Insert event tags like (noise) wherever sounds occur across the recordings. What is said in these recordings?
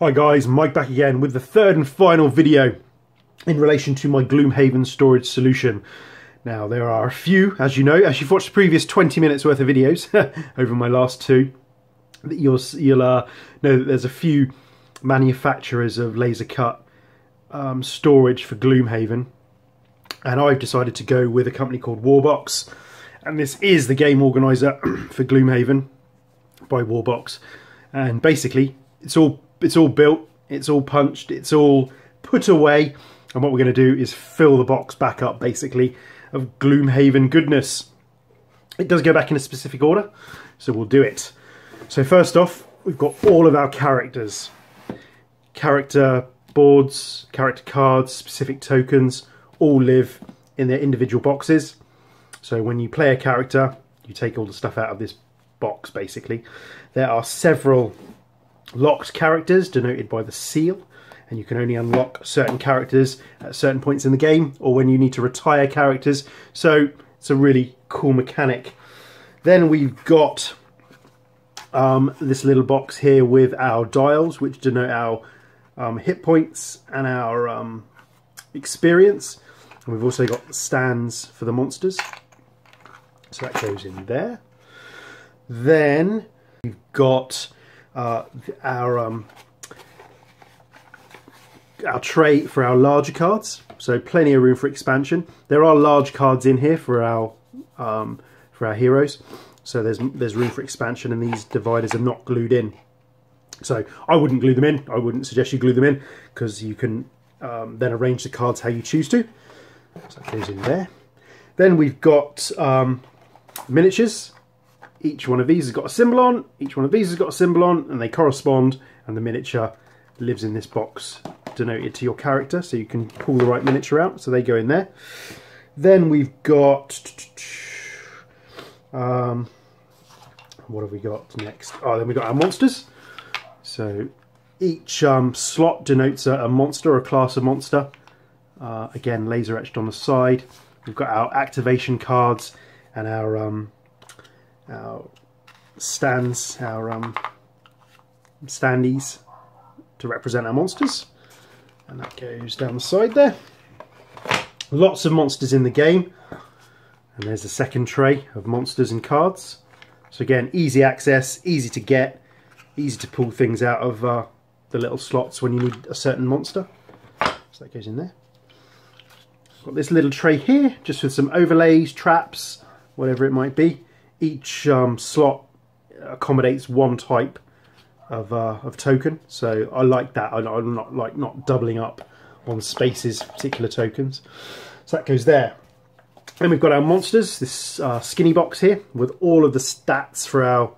Hi guys, Mike back again with the third and final video in relation to my Gloomhaven storage solution. Now there are a few, as you know, as you've watched the previous 20 minutes worth of videos (laughs) over my last two, that you'll, you'll uh, know that there's a few manufacturers of laser cut um, storage for Gloomhaven. And I've decided to go with a company called Warbox. And this is the game organizer (clears throat) for Gloomhaven by Warbox. And basically it's all it's all built, it's all punched, it's all put away. And what we're going to do is fill the box back up, basically, of Gloomhaven goodness. It does go back in a specific order, so we'll do it. So first off, we've got all of our characters. Character boards, character cards, specific tokens, all live in their individual boxes. So when you play a character, you take all the stuff out of this box, basically. There are several locked characters denoted by the seal and you can only unlock certain characters at certain points in the game or when you need to retire characters. So it's a really cool mechanic. Then we've got um, this little box here with our dials which denote our um, hit points and our um, experience. And we've also got stands for the monsters. So that goes in there. Then we've got uh, our um, our tray for our larger cards. So plenty of room for expansion. There are large cards in here for our um, for our heroes. So there's there's room for expansion, and these dividers are not glued in. So I wouldn't glue them in. I wouldn't suggest you glue them in because you can um, then arrange the cards how you choose to. So goes in there. Then we've got um, miniatures. Each one of these has got a symbol on, each one of these has got a symbol on, and they correspond, and the miniature lives in this box denoted to your character, so you can pull the right miniature out, so they go in there. Then we've got... Um, what have we got next? Oh, then we've got our monsters. So each um, slot denotes a, a, monster, a class of monster. Uh, again, laser etched on the side. We've got our activation cards and our um, our stands, our um, standees to represent our monsters. And that goes down the side there. Lots of monsters in the game. And there's a second tray of monsters and cards. So again, easy access, easy to get, easy to pull things out of uh, the little slots when you need a certain monster. So that goes in there. Got this little tray here, just with some overlays, traps, whatever it might be each um, slot accommodates one type of, uh, of token. So I like that. I'm not like not doubling up on spaces particular tokens. So that goes there. Then we've got our monsters, this uh, skinny box here with all of the stats for our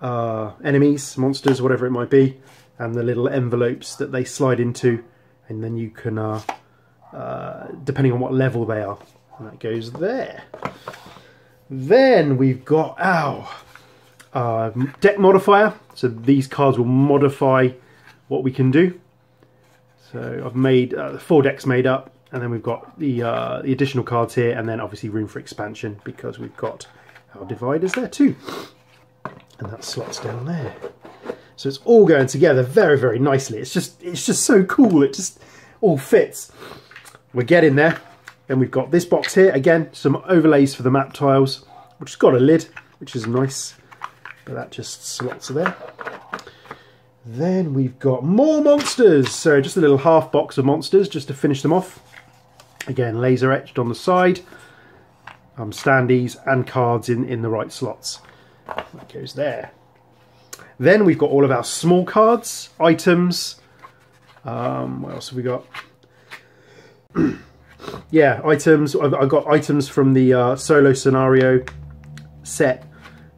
uh, enemies, monsters, whatever it might be, and the little envelopes that they slide into, and then you can, uh, uh depending on what level they are, and that goes there. Then we've got our uh, deck modifier. So these cards will modify what we can do. So I've made uh, four decks made up, and then we've got the uh, the additional cards here, and then obviously room for expansion because we've got our dividers there too, and that slots down there. So it's all going together very very nicely. It's just it's just so cool. It just all fits. We're getting there. Then we've got this box here, again, some overlays for the map tiles, which has got a lid, which is nice, but that just slots there. Then we've got more monsters, so just a little half box of monsters just to finish them off. Again, laser etched on the side, um, standees and cards in, in the right slots. That goes there. Then we've got all of our small cards, items. Um, what else have we got? (clears throat) yeah, items. I've, I've, got items from the uh, solo scenario set.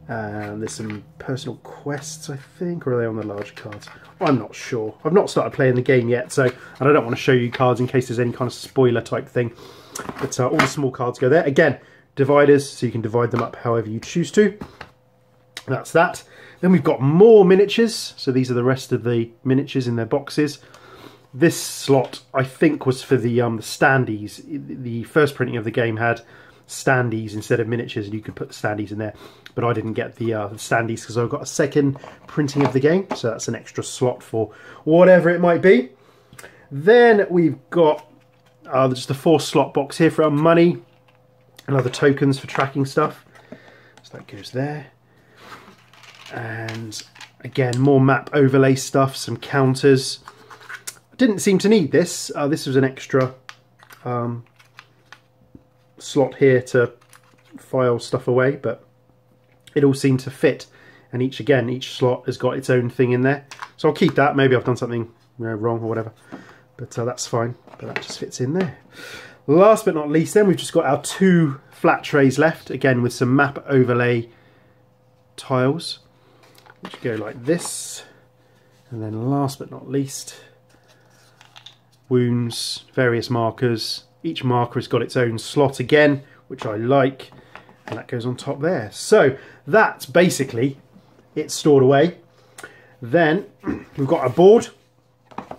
And there's some personal quests, I think, or are they on the large cards? I'm not sure. I've not started playing the game yet, so and I don't want to show you cards in case there's any kind of spoiler type thing. But uh, all the small cards go there. Again, dividers, so you can divide them up however you choose to. That's that. Then we've got more miniatures. So these are the rest of the miniatures in their boxes. This slot, I think, was for the, um, standees. The first printing of the game had standees instead of miniatures, and you could put the standees in there. But I didn't get the, uh, standees because I've got a second printing of the game, so that's an extra slot for whatever it might be. Then we've got uh, just a four slot box here for our money and other tokens for tracking stuff. So that goes there. And again, more map overlay stuff, some counters. Didn't seem to need this. Uh, this was an extra um, slot here to file stuff away, but it all seemed to fit. And each, again, each slot has got its own thing in there. So I'll keep that. Maybe I've done something you know, wrong or whatever. But uh, that's fine. But that just fits in there. Last but not least then, we've just got our two flat trays left. Again, with some map overlay tiles. Which go like this. And then last but not least, wounds, various markers. Each marker has got its own slot again, which I like. And that goes on top there. So that's basically it stored away. Then (clears throat) we've got a board,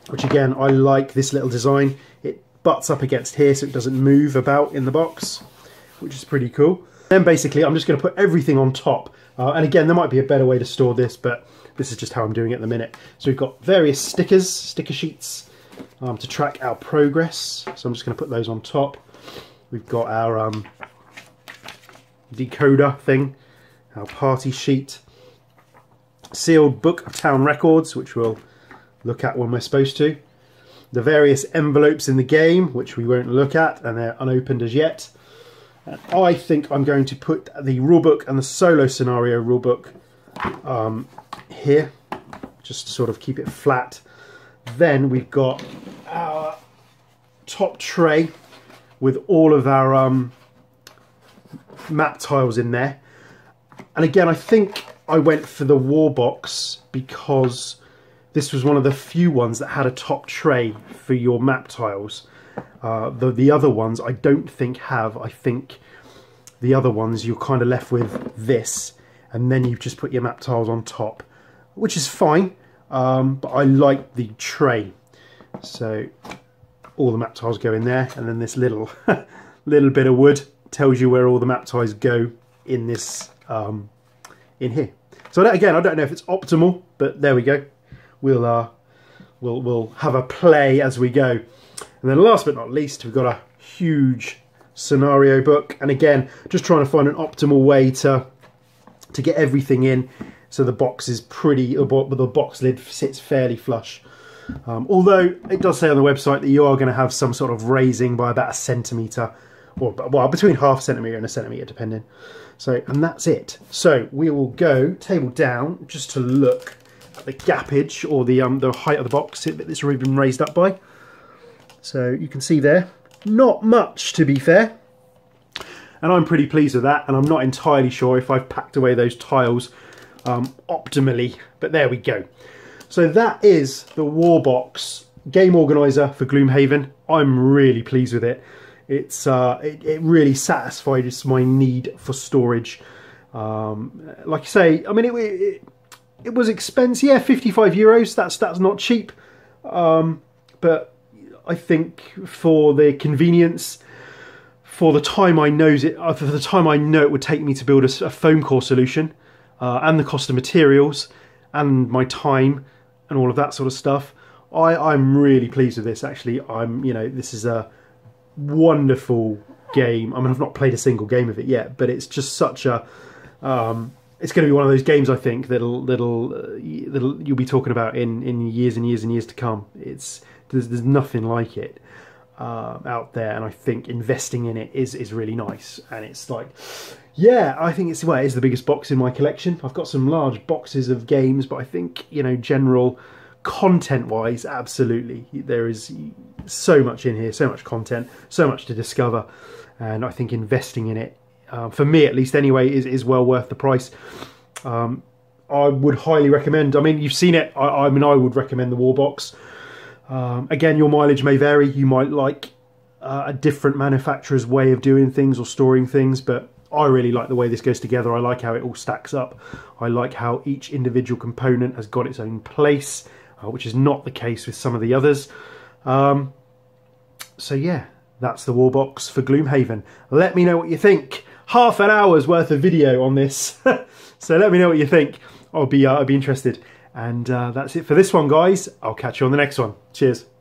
which again, I like this little design. It butts up against here so it doesn't move about in the box, which is pretty cool. Then basically, I'm just going to put everything on top. Uh, and again, there might be a better way to store this, but this is just how I'm doing it at the minute. So we've got various stickers, sticker sheets, um, to track our progress. So I'm just going to put those on top. We've got our um, decoder thing, our party sheet, sealed book of town records, which we'll look at when we're supposed to. The various envelopes in the game, which we won't look at, and they're unopened as yet. And I think I'm going to put the rulebook and the solo scenario rulebook um, here, just to sort of keep it flat then we've got our top tray with all of our um, map tiles in there. And again, I think I went for the Warbox because this was one of the few ones that had a top tray for your map tiles. Uh, the, the other ones I don't think have. I think the other ones you're kind of left with this and then you just put your map tiles on top, which is fine um, but I like the tray. So all the map tiles go in there, and then this little (laughs) little bit of wood tells you where all the map tiles go in this um, in here. So that, again, I don't know if it's optimal, but there we go. We'll uh, we'll we'll have a play as we go. And then last but not least, we've got a huge scenario book, and again, just trying to find an optimal way to to get everything in so the box is pretty, but the box lid sits fairly flush. Um, although it does say on the website that you are going to have some sort of raising by about a centimetre, or well, between half a centimetre and a centimetre, depending. So, and that's it. So we will go table down just to look at the gappage or the um, the height of the box that it's already been raised up by. So you can see there, not much to be fair. And I'm pretty pleased with that, and I'm not entirely sure if I've packed away those tiles um, optimally, but there we go. So that is the Warbox game organizer for Gloomhaven. I'm really pleased with it. It's uh, it, it really satisfies my need for storage. Um, like I say, I mean, it, it, it was expensive. Yeah, 55 euros. That's that's not cheap. Um, but I think for the convenience, for the time I knows it, uh, for the time I know it would take me to build a, a foam core solution, uh, and the cost of materials and my time and all of that sort of stuff. I, I'm really pleased with this. Actually, I'm you know this is a wonderful game. I mean, I've not played a single game of it yet, but it's just such a. Um, it's going to be one of those games I think that'll that'll uh, that'll you'll be talking about in in years and years and years to come. It's there's there's nothing like it uh, out there, and I think investing in it is is really nice. And it's like yeah, I think it's well, it is the biggest box in my collection. I've got some large boxes of games, but I think you know, general content-wise, absolutely, there is so much in here, so much content, so much to discover, and I think investing in it, uh, for me at least, anyway, is is well worth the price. Um, I would highly recommend. I mean, you've seen it. I, I mean, I would recommend the Warbox. Um, again, your mileage may vary. You might like uh, a different manufacturer's way of doing things or storing things, but I really like the way this goes together. I like how it all stacks up. I like how each individual component has got its own place, uh, which is not the case with some of the others. Um, so yeah, that's the Warbox for Gloomhaven. Let me know what you think. Half an hour's worth of video on this. (laughs) so let me know what you think. I'll be, uh, I'll be interested. And uh, that's it for this one, guys. I'll catch you on the next one. Cheers.